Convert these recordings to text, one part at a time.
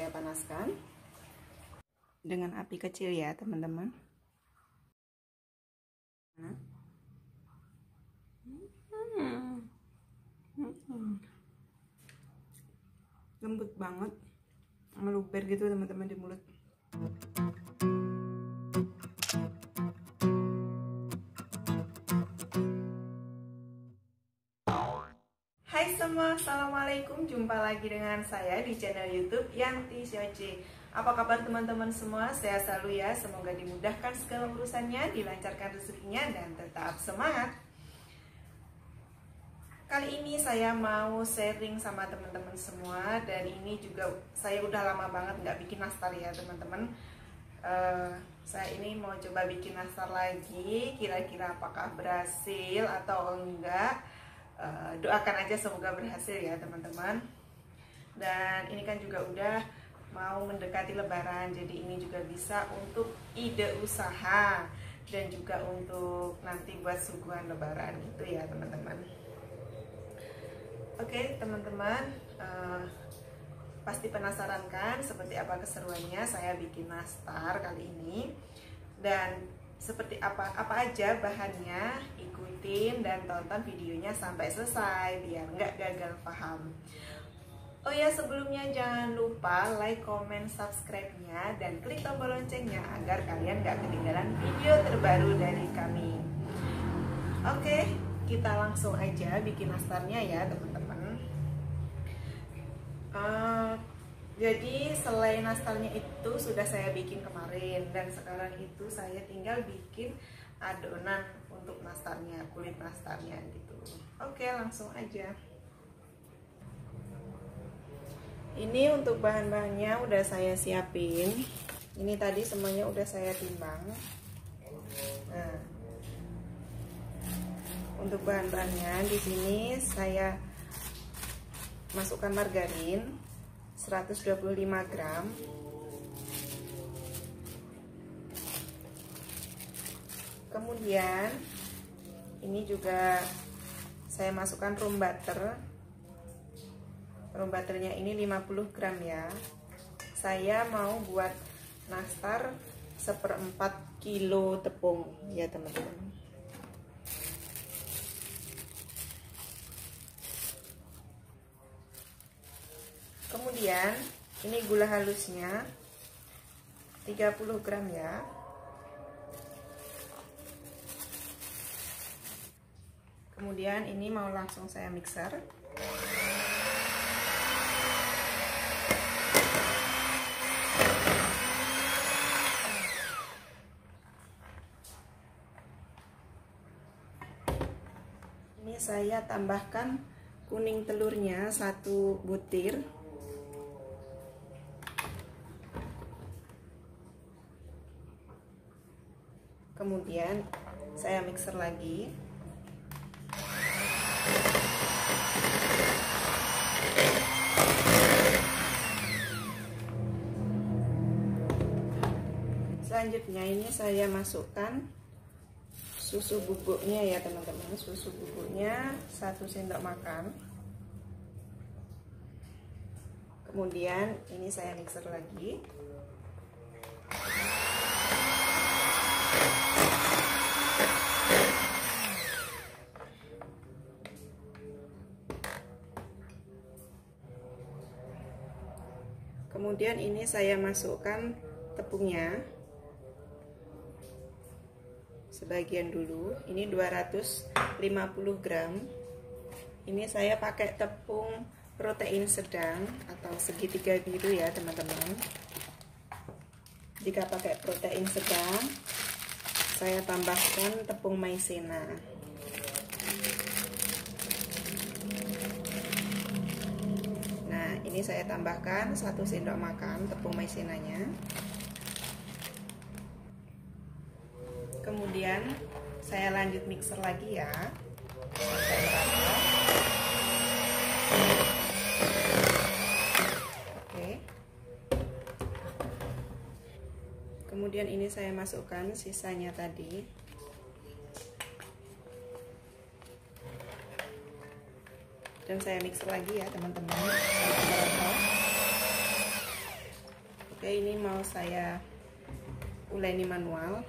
saya panaskan. Dengan api kecil ya teman-teman. Lembut banget. Meluber gitu teman-teman di mulut semua, Assalamualaikum. Jumpa lagi dengan saya di channel youtube Yanti Sioci Apa kabar teman-teman semua? Saya selalu ya. Semoga dimudahkan segala urusannya Dilancarkan rezekinya dan tetap semangat. Kali ini saya mau sharing sama teman-teman semua Dan ini juga saya udah lama banget nggak bikin nastar ya teman-teman. Uh, Saya ini mau coba bikin nastar lagi. Kira-kira apakah berhasil atau enggak Eh, doakan aja semoga berhasil ya teman-teman. Dan ini kan juga udah mau mendekati lebaran jadi ini juga bisa untuk ide usaha dan juga untuk nanti buat suguhan lebaran itu ya teman-teman. Oke teman-teman uh, pasti penasaran kan seperti apa keseruannya saya bikin nastar kali ini? Dan seperti apa apa aja bahannya ikutin dan tonton videonya sampai selesai biar nggak gagal paham Oh ya sebelumnya jangan lupa like, comment, subscribe-nya dan klik tombol loncengnya agar kalian nggak ketinggalan video terbaru dari kami. Oke, kita langsung aja bikin nastarnya ya teman-teman. Uh, jadi selain nastarnya itu sudah saya bikin kemarin dan sekarang itu saya tinggal bikin adonan untuk nastarnya, kulit nastarnya gitu. Oke, langsung aja. Ini untuk bahan-bahannya udah saya siapin. Ini tadi semuanya udah saya timbang. Nah, untuk bahan-bahannya di sini saya masukkan margarin 125 gram kemudian ini juga saya masukkan room butter. Room butternya ini 50 gram ya. Saya mau buat nastar seperempat kilo tepung. Ya teman-teman. Kemudian ini gula halusnya 30 gram ya kemudian ini mau langsung saya mixer. Ini saya tambahkan kuning telurnya satu butir. Kemudian saya mixer lagi selanjutnya ini saya masukkan susu bubuknya ya teman-teman. Susu bubuknya satu sendok makan. Kemudian ini saya mixer lagi kemudian ini saya masukkan tepungnya. Sebagian dulu. Ini 250 gram. Ini saya pakai tepung protein sedang atau segitiga biru ya teman-teman. Jika pakai protein sedang saya tambahkan tepung maizena ini saya tambahkan satu sendok makan tepung maizenanya. Kemudian saya lanjut mixer lagi ya. Oke. Kemudian ini saya masukkan sisanya tadi dan saya mix lagi ya teman-teman. Oke ini mau saya uleni manual.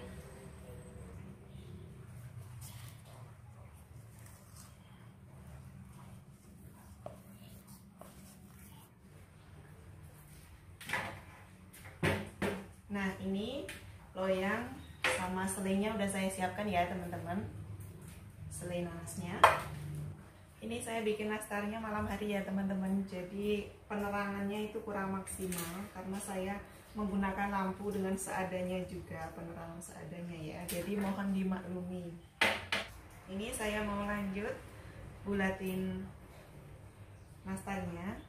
Nah ini loyang sama selainya udah saya siapkan ya teman-teman. Selai nanasnya ini saya bikin nastarnya malam hari ya teman-teman. Jadi penerangannya itu kurang maksimal karena saya menggunakan lampu dengan seadanya juga penerangan seadanya ya. Jadi mohon dimaklumi. Ini saya mau lanjut bulatin nastarnya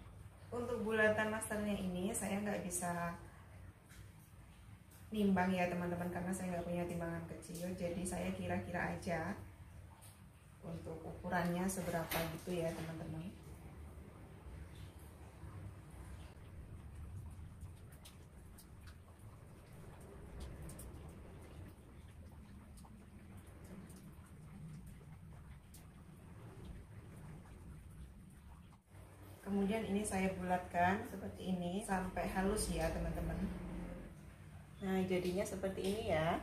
untuk bulatan nastarnya ini saya nggak bisa nimbang ya teman-teman karena saya nggak punya timbangan kecil. Jadi saya kira-kira aja untuk ukurannya seberapa gitu ya teman-teman kemudian ini saya bulatkan seperti ini sampai halus ya teman-teman Nah, jadinya seperti ini ya.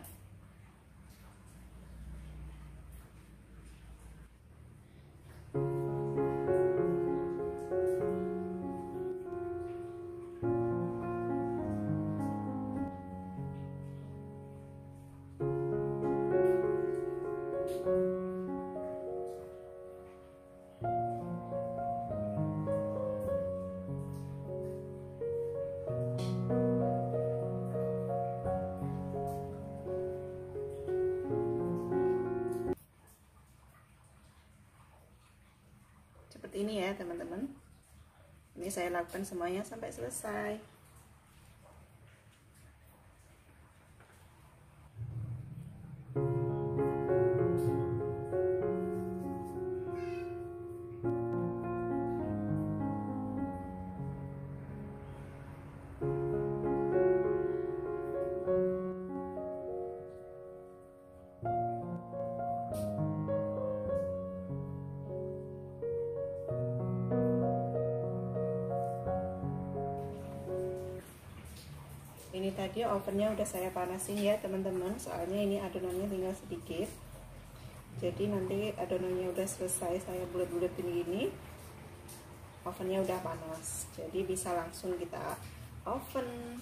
Ini ya teman-teman. Ini saya lakukan semuanya sampai selesai ini tadi ovennya udah saya panasin ya teman-teman. Soalnya ini adonannya tinggal sedikit. Jadi nanti adonannya udah selesai saya bulat-bulatin gini ovennya udah panas. Jadi bisa langsung kita oven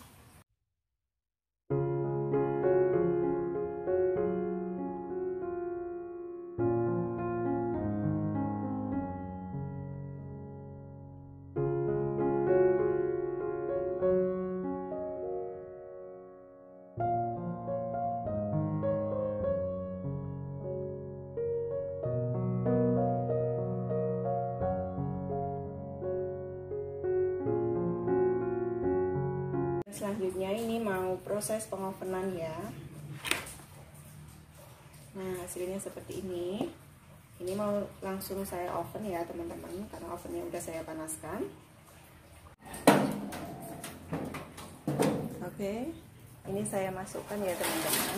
selanjutnya ini mau proses pengovenan ya. Nah hasilnya seperti ini. Ini mau langsung saya oven ya teman-teman karena ovennya udah saya panaskan. Oke ini saya masukkan ya teman-teman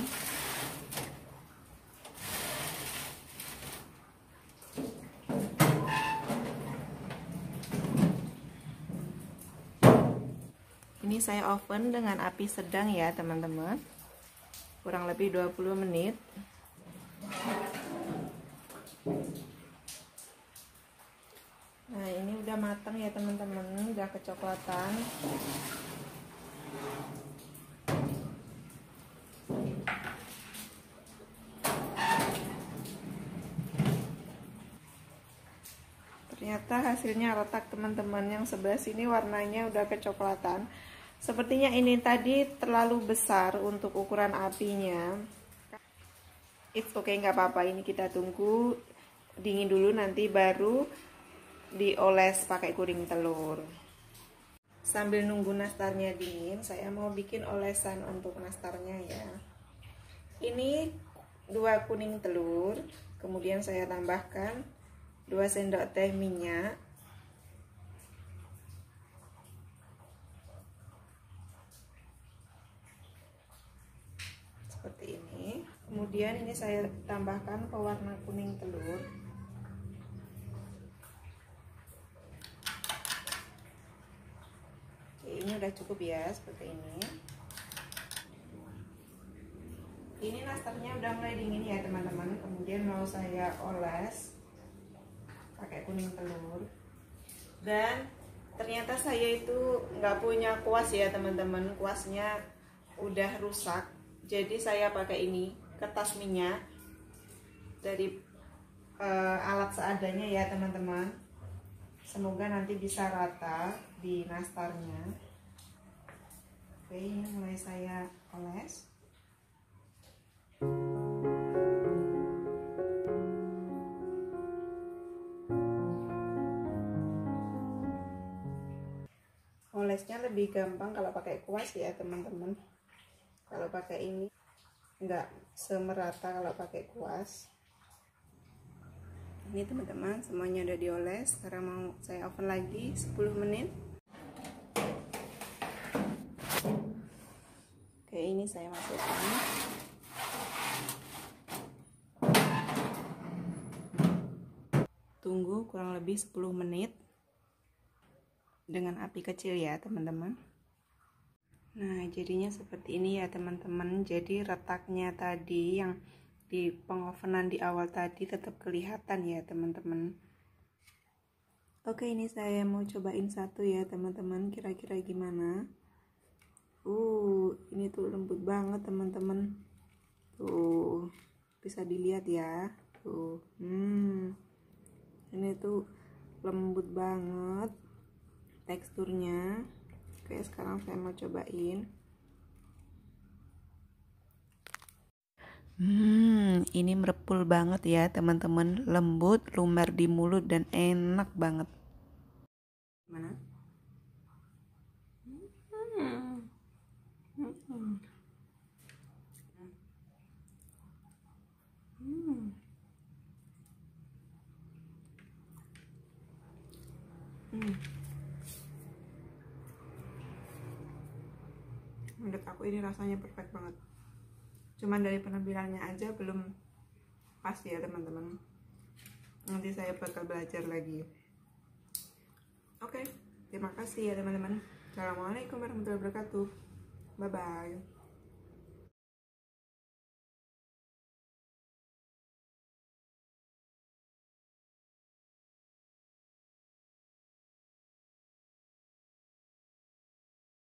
ini saya oven dengan api sedang ya teman-teman. Kurang lebih 20 menit. Nah ini udah matang ya teman-teman. Udah kecoklatan ternyata hasilnya retak teman-teman yang sebelah sini warnanya udah kecoklatan. Sepertinya ini tadi terlalu besar untuk ukuran apinya. It's okay nggak apa-apa. Ini kita tunggu dingin dulu nanti baru dioles pakai kuning telur. Sambil nunggu nastarnya dingin saya mau bikin olesan untuk nastarnya ya. Ini dua kuning telur kemudian saya tambahkan 2 sendok teh minyak. Seperti ini. Kemudian ini saya tambahkan pewarna kuning telur. Ini udah cukup ya seperti ini. Ini nastarnya udah mulai dingin ya teman-teman. Kemudian mau saya oles kuning telur. Dan ternyata saya itu nggak punya kuas ya teman-teman. Kuasnya udah rusak. Jadi saya pakai ini kertas minyak dari uh, alat seadanya ya teman-teman. Semoga nanti bisa rata di nastarnya. Oke ini mulai saya oles olesnya lebih gampang kalau pakai kuas ya teman-teman. Kalau pakai ini enggak semerata kalau pakai kuas. Ini teman-teman semuanya udah dioles. Sekarang mau saya oven lagi 10 menit. Oke ini saya masukkan. Tunggu kurang lebih 10 menit dengan api kecil ya teman-teman. Nah jadinya seperti ini ya teman-teman. Jadi retaknya tadi yang di pengovenan di awal tadi tetap kelihatan ya teman-teman. Oke ini saya mau cobain satu ya teman-teman. Kira-kira gimana? Uh ini tuh lembut banget teman-teman. Tuh bisa dilihat ya. Tuh hmm. Ini tuh lembut banget teksturnya. Oke sekarang saya mau cobain. Hmm, ini merepul banget ya teman-teman, lembut, lumer di mulut dan enak banget. Mana? Hmm. Hmm. Hmm. hmm. menurut aku ini rasanya perfect banget. Cuman dari penampilannya aja belum pasti ya teman-teman. Nanti saya bakal belajar lagi. Oke okay, terima kasih ya teman-teman. Assalamualaikum warahmatullahi wabarakatuh. Bye bye